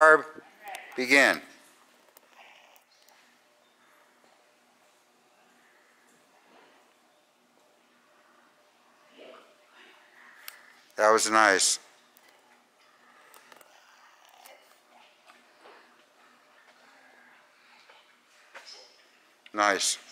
Barb, begin. That was nice. Nice.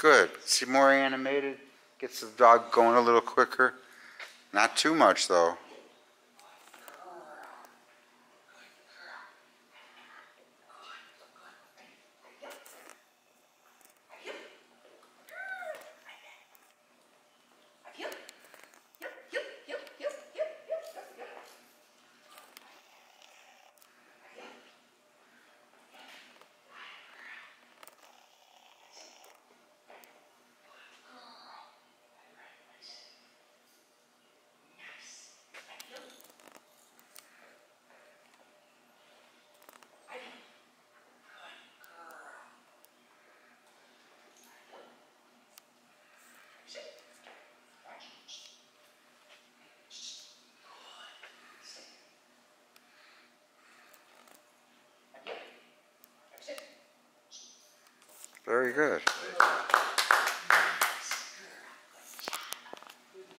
Good. See more animated? Gets the dog going a little quicker. Not too much, though. Very good.